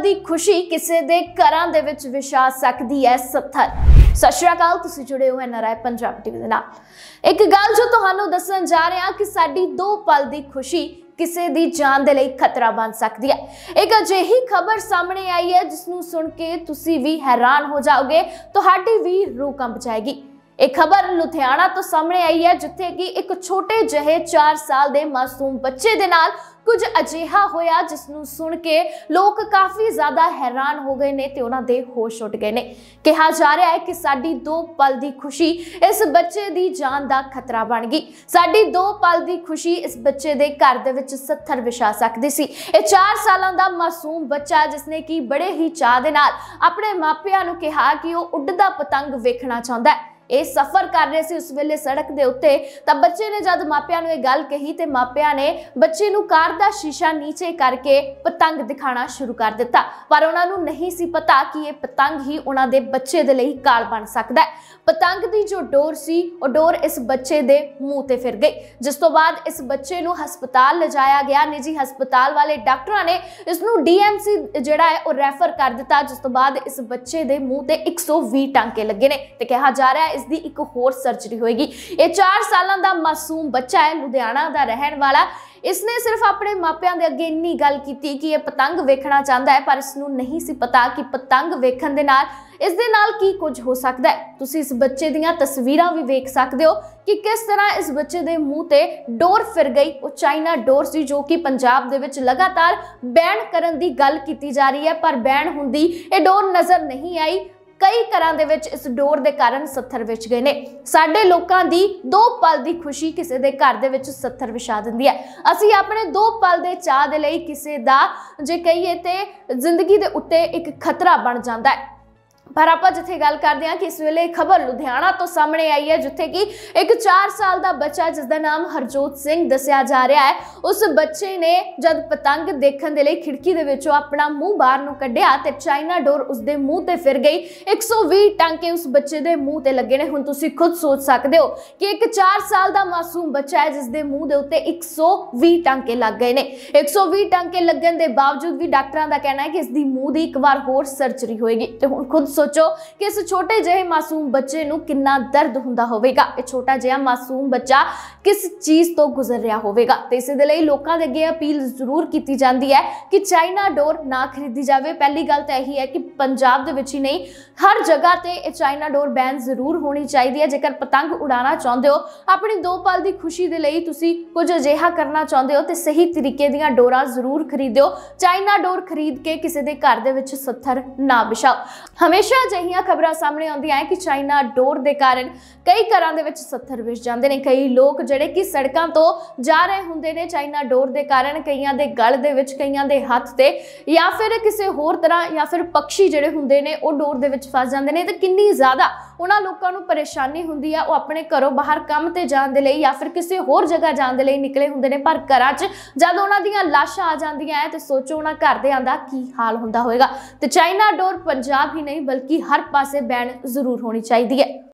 ਦੀ ਖੁਸ਼ੀ ਕਿਸੇ ਦੇ ਘਰਾਂ ਦੇ ਵਿੱਚ ਵਿਛਾ ਸਕਦੀ ਹੈ 70 ਸਤਿ ਸ਼੍ਰੀ ਅਕਾਲ, ਤੁਸੀਂ ਜੁੜੇ ਹੋ ਐਨਆਰਆਈ ਪੰਜਾਬ ਟੀਵੀ ਦੇ ਨਾਲ। ਇੱਕ ਗੱਲ ਜੋ ਤੁਹਾਨੂੰ ਦੱਸਣ ਜਾ ਰਹੇ ਹਾਂ ਕਿ ਸਾਡੀ ਦੋ ਪਲ ਦੀ ਖੁਸ਼ੀ ਕਿਸੇ ਦੀ ਜਾਨ ਦੇ ਲਈ ਖਤਰਾ ਬਣ ਸਕਦੀ ਹੈ। ਇੱਕ ਅਜਿਹੀ ਖਬਰ ਸਾਹਮਣੇ ਆਈ ਹੈ ਜਿਸ ਨੂੰ ਸੁਣ ਕੇ ਤੁਸੀਂ ਵੀ ਹੈਰਾਨ ਹੋ ਜਾਓਗੇ, ਤੁਹਾਡੀ ਵੀ ਰੂਹ ਕੰਬ ਜਾਏਗੀ। ਇਹ ਖਬਰ ਲੁਧਿਆਣਾ ਤੋਂ ਸਾਹਮਣੇ ਆਈ ਹੈ, ਜਿੱਥੇ ਕਿ ਇੱਕ ਛੋਟੇ ਜਿਹੇ 4 ਸਾਲ ਦੇ ਮਾਸੂਮ ਬੱਚੇ ਦੇ ਨਾਲ ਕੁਝ ਅਜਿਹਾ ਹੋਇਆ ਜਿਸ ਨੂੰ ਸੁਣ ਕੇ ਲੋਕ ਕਾਫੀ ਜ਼ਿਆਦਾ ਹੈਰਾਨ ਹੋ ਗਏ ਨੇ ਤੇ ਉਹਨਾਂ ਦੇ ਹੋਸ਼ ਉੱਡ ਗਏ ਨੇ। ਕਿਹਾ ਜਾ ਰਿਹਾ ਹੈ ਕਿ ਸਾਡੀ ਦੋ ਪਲ ਦੀ ਖੁਸ਼ੀ ਇਸ ਬੱਚੇ ਦੀ ਜਾਨ ਦਾ ਖਤਰਾ ਬਣ ਗਈ। ਸਾਡੀ ਦੋ ਪਲ ਦੀ ਖੁਸ਼ੀ ਇਸ ਬੱਚੇ ਦੇ ਘਰ ਦੇ ਵਿੱਚ 70 ਵਿਛਾ ਸਕਦੀ ਸੀ। ਇਹ 4 ਸਾਲਾਂ ਦਾ ਮਾਸੂਮ ਬੱਚਾ, ਜਿਸਨੇ ਕਿ ਬੜੇ ਹੀ ਚਾਹ ਦੇ ਨਾਲ ਆਪਣੇ ਮਾਪਿਆਂ ਨੂੰ ਕਿਹਾ ਕਿ ਉਹ ਉੱਡਦਾ ਪਤੰਗ ਵੇਖਣਾ ਚਾਹੁੰਦਾ ਹੈ। ਇਹ ਸਫ਼ਰ ਕਰ ਰਹੇ ਸੀ ਉਸ ਵੇਲੇ ਸੜਕ ਦੇ ਉੱਤੇ। ਤਾਂ ਬੱਚੇ ਨੇ ਜਦ ਮਾਪਿਆਂ ਨੂੰ ਇਹ ਗੱਲ ਕਹੀ ਤੇ ਮਾਪਿਆਂ ਨੇ ਬੱਚੇ ਨੂੰ ਕਾਰ ਦਾ ਸ਼ੀਸ਼ਾ ਨੀਚੇ ਕਰਕੇ ਪਤੰਗ ਦਿਖਾਣਾ ਸ਼ੁਰੂ ਕਰ ਦਿੱਤਾ। ਪਰ ਉਹਨਾਂ ਨੂੰ ਨਹੀਂ ਸੀ ਪਤਾ ਕਿ ਇਹ ਪਤੰਗ ਹੀ ਉਹਨਾਂ ਦੇ ਬੱਚੇ ਦੇ ਲਈ ਕਾਲ ਬਣ ਸਕਦਾ ਹੈ। ਪਤੰਗ ਦੀ ਜੋ ਡੋਰ ਸੀ, ਉਹ ਡੋਰ ਇਸ ਬੱਚੇ ਦੇ ਮੂੰਹ ਤੇ ਫਿਰ ਗਈ। ਜਿਸ ਤੋਂ ਬਾਅਦ ਇਸ ਬੱਚੇ ਨੂੰ ਹਸਪਤਾਲ ਲਿਜਾਇਆ ਗਿਆ। ਨਿੱਜੀ ਹਸਪਤਾਲ ਵਾਲੇ ਡਾਕਟਰਾਂ ਨੇ ਇਸ ਨੂੰ ਡੀਐਮਸੀ ਜਿਹੜਾ ਹੈ, ਉਹ ਰੈਫਰ ਕਰ ਦਿੱਤਾ। ਜਿਸ ਤੋਂ ਬਾਅਦ ਇਸ ਬੱਚੇ ਦੇ ਮੂੰਹ ਤੇ 120 ਟਾਂਕੇ ਲੱਗੇ ਨੇ। ਤੇ ਕਿਹਾ ਜਾ ਰਿਹਾ ਹੈ ਇਸ ਦੀ ਇੱਕ ਹੋਰ ਸਰਜਰੀ ਹੋਏਗੀ। ਇਹ 4 ਸਾਲਾਂ ਦਾ ਮਾਸੂਮ ਬੱਚਾ ਹੈ, ਲੁਧਿਆਣਾ ਦਾ ਰਹਿਣ ਵਾਲਾ। ਇਸਨੇ ਸਿਰਫ ਆਪਣੇ ਮਾਪਿਆਂ ਦੇ ਅੱਗੇ ਇੰਨੀ ਗੱਲ ਕੀਤੀ ਕਿ ਇਹ ਪਤੰਗ ਵੇਖਣਾ ਚਾਹੁੰਦਾ ਹੈ, ਪਰ ਇਸ ਨੂੰ ਨਹੀਂ ਸੀ ਪਤਾ ਕਿ ਪਤੰਗ ਵੇਖਣ ਦੇ ਨਾਲ ਇਸ ਦੇ ਨਾਲ ਕੀ ਕੁਝ ਹੋ ਸਕਦਾ ਹੈ। ਤੁਸੀਂ ਇਸ ਬੱਚੇ ਦੀਆਂ ਤਸਵੀਰਾਂ ਵੀ ਵੇਖ ਸਕਦੇ ਹੋ ਕਿ ਕਿਸ ਤਰ੍ਹਾਂ ਇਸ ਬੱਚੇ ਦੇ ਮੂੰਹ ਤੇ ਡੋਰ ਫਿਰ ਗਈ। ਉਹ ਚਾਈਨਾ ਡੋਰ ਸੀ, ਜੋ ਕਿ ਪੰਜਾਬ ਦੇ ਵਿੱਚ ਲਗਾਤਾਰ ਬੈਨ ਕਰਨ ਦੀ ਗੱਲ ਕੀਤੀ ਜਾ ਰਹੀ ਹੈ, ਪਰ ਬੈਨ ਹੁੰਦੀ ਇਹ ਡੋਰ ਨਜ਼ਰ ਨਹੀਂ ਆਈ। ਕਈ ਘਰਾਂ ਦੇ ਵਿੱਚ ਇਸ ਡੋਰ ਦੇ ਕਾਰਨ ਸੱਥਰ ਵਿੱਚ ਗਏ ਨੇ। ਸਾਡੇ ਲੋਕਾਂ ਦੀ ਦੋ ਪਲ ਦੀ ਖੁਸ਼ੀ ਕਿਸੇ ਦੇ ਘਰ ਦੇ ਵਿੱਚ 70 ਵਿਛਾ ਦਿੰਦੀ ਹੈ। ਅਸੀਂ ਆਪਣੇ ਦੋ ਪਲ ਦੇ ਚਾਹ ਦੇ ਲਈ ਕਿਸੇ ਦਾ, ਜੇ ਕਹੀਏ ਤੇ ਜ਼ਿੰਦਗੀ ਦੇ ਉੱਤੇ ਇੱਕ ਖਤਰਾ ਬਣ ਜਾਂਦਾ ਹੈ। ਪਰ ਆਪਾਂ ਜਿੱਥੇ ਗੱਲ ਕਰਦੇ ਹਾਂ ਕਿ ਇਸ ਵੇਲੇ ਖਬਰ ਲੁਧਿਆਣਾ ਤੋਂ ਸਾਹਮਣੇ ਆਈ ਹੈ, ਜਿੱਥੇ ਕਿ ਇੱਕ 4 ਸਾਲ ਦਾ ਬੱਚਾ ਜਿਸ ਦਾ ਨਾਮ ਹਰਜੋਤ ਸਿੰਘ ਦੱਸਿਆ ਜਾ ਰਿਹਾ ਹੈ, ਉਸ ਬੱਚੇ ਨੇ ਜਦ ਪਤੰਗ ਦੇਖਣ ਦੇ ਲਈ ਖਿੜਕੀ ਦੇ ਵਿੱਚੋਂ ਆਪਣਾ ਮੂੰਹ ਬਾਹਰ ਨੂੰ ਕੱਢਿਆ ਤੇ ਚਾਈਨਾ ਡੋਰ ਉਸ ਦੇ ਮੂੰਹ ਤੇ ਫਿਰ ਗਈ। 120 ਟਾਂਕੇ ਉਸ ਬੱਚੇ ਦੇ ਮੂੰਹ ਤੇ ਲੱਗੇ ਨੇ। ਹੁਣ ਤੁਸੀਂ ਖੁਦ ਸੋਚ ਸਕਦੇ ਹੋ ਕਿ ਇੱਕ 4 ਸਾਲ ਦਾ ਮਾਸੂਮ ਬੱਚਾ ਹੈ ਜਿਸ ਦੇ ਮੂੰਹ ਦੇ ਉੱਤੇ 120 ਟਾਂਕੇ ਲੱਗ ਗਏ ਨੇ। 120 ਟਾਂਕੇ ਲੱਗਣ ਦੇ ਬਾਵਜੂਦ ਵੀ ਡਾਕਟਰਾਂ ਦਾ ਕਹਿਣਾ ਹੈ ਕਿ ਇਸ ਦੀ ਮੂੰਹ ਦੀ ਇੱਕ ਵਾਰ ਹੋਰ ਸਰਜਰੀ ਹੋਏਗੀ। ਤੇ ਹੁਣ ਖੁਦ ਸੋਚੋ ਕਿ ਇਸ ਛੋਟੇ ਜਿਹੇ ਮਾਸੂਮ ਬੱਚੇ ਨੂੰ ਕਿੰਨਾ ਦਰਦ ਹੁੰਦਾ ਹੋਵੇਗਾ। ਇਹ ਛੋਟਾ ਜਿਹਾ ਮਾਸੂਮ ਬੱਚਾ ਕਿਸ ਚੀਜ਼ ਤੋਂ ਗੁਜ਼ਰ ਰਿਹਾ ਹੋਵੇਗਾ? ਤੇ ਇਸੇ ਦੇ ਲਈ ਲੋਕਾਂ ਦੇ ਅੱਗੇ ਅਪੀਲ ਜ਼ਰੂਰ ਕੀਤੀ ਜਾਂਦੀ ਹੈ ਕਿ ਚਾਈਨਾ ਡੋਰ ਨਾ ਖਰੀਦੀ ਜਾਵੇ। ਪਹਿਲੀ ਗੱਲ ਤਾਂ ਇਹੀ ਹੈ ਕਿ ਪੰਜਾਬ ਦੇ ਵਿੱਚ ਹੀ ਨਹੀਂ, ਹਰ ਜਗ੍ਹਾ ਤੇ ਇਹ ਚਾਈਨਾ ਡੋਰ ਬੈਨ ਜ਼ਰੂਰ ਹੋਣੀ ਚਾਹੀਦੀ ਹੈ। ਜੇਕਰ ਪਤੰਗ ਉਡਾਉਣਾ ਚਾਹੁੰਦੇ ਹੋ, ਆਪਣੀ ਦੋ ਪਲ ਦੀ ਖੁਸ਼ੀ ਦੇ ਲਈ ਤੁਸੀਂ ਕੁਝ ਅਜਿਹਾ ਕਰਨਾ ਚਾਹੁੰਦੇ ਹੋ ਤੇ ਸਹੀ ਤਰੀਕੇ ਦੀਆਂ ਡੋਰਾਂ ਜ਼ਰੂਰ ਖਰੀਦਿਓ। ਚਾਈਨਾ ਡੋਰ ਖਰੀਦ ਕੇ ਕਿਸੇ ਦੇ ਘਰ ਦੇ ਵਿੱਚ 70 ਨਾ ਵਿਛਾਓ। ਹਮੇਸ਼ਾ ਅਜਿਹੀਆਂ ਖਬਰਾਂ ਸਾਹਮਣੇ ਆਉਂਦੀਆਂ ਹੈ ਕਿ ਚਾਈਨਾ ਡੋਰ ਦੇ ਕਾਰਨ ਕਈ ਘਰਾਂ ਦੇ ਵਿੱਚ 70 ਵਿਛ ਜਾਂਦੇ ਨੇ। ਕਈ ਲੋਕ ਜਿਹੜੇ ਕਿ ਸੜਕਾਂ ਤੋਂ ਜਾ ਰਹੇ ਹੁੰਦੇ ਨੇ ਚਾਈਨਾ ਡੋਰ ਦੇ ਕਾਰਨ, ਕਈਆਂ ਦੇ ਗਲ ਦੇ ਵਿੱਚ, ਕਈਆਂ ਦੇ ਹੱਥ ਤੇ ਜਾਂ ਫਿਰ ਕਿਸੇ ਹੋਰ ਤਰ੍ਹਾਂ ਜਾਂ ਫਿਰ ਪੰਛੀ ਜਿਹੜੇ ਹੁੰਦੇ ਨੇ ਉਹ ਡੋਰ ਦੇ ਵਿੱਚ ਫਸ ਜਾਂਦੇ ਨੇ ਤੇ ਕਿੰਨੀ ਜ਼ਿਆਦਾ ਉਹਨਾਂ ਲੋਕਾਂ ਨੂੰ ਪਰੇਸ਼ਾਨੀ ਹੁੰਦੀ ਆ, ਉਹ ਆਪਣੇ ਘਰੋਂ ਬਾਹਰ ਕੰਮ ਤੇ ਜਾਣ ਦੇ ਲਈ ਜਾਂ ਫਿਰ ਕਿਸੇ ਹੋਰ ਜਗ੍ਹਾ ਜਾਣ ਦੇ ਲਈ ਨਿਕਲੇ ਹੁੰਦੇ ਨੇ, ਪਰ ਘਰਾਂ 'ਚ ਜਦ ਉਹਨਾਂ ਦੀਆਂ ਲਾਸ਼ਾਂ ਆ ਜਾਂਦੀਆਂ ਐ, ਤੇ ਸੋਚੋ ਉਹਨਾਂ ਘਰਦਿਆਂ ਦਾ ਕੀ ਹਾਲ ਹੁੰਦਾ ਹੋਵੇਗਾ। ਤੇ ਚਾਈਨਾ ਡੋਰ ਪੰਜਾਬ ਹੀ ਨਹੀਂ, ਬਲਕਿ ਹਰ ਪਾਸੇ ਬੈਨ ਜ਼ਰੂਰ ਹੋਣੀ ਚਾਹੀਦੀ ਹੈ